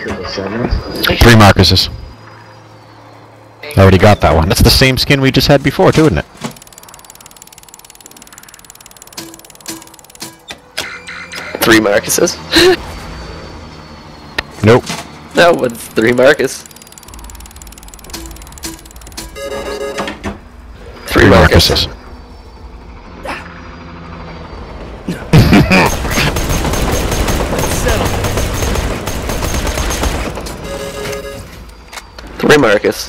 Three Marcuses. I already got that one. That's the same skin we just had before, too, isn't it? Three Marcuses? Nope. no, but it's three Marcus. Three, Three Marcus. Marcuses. Remarcus.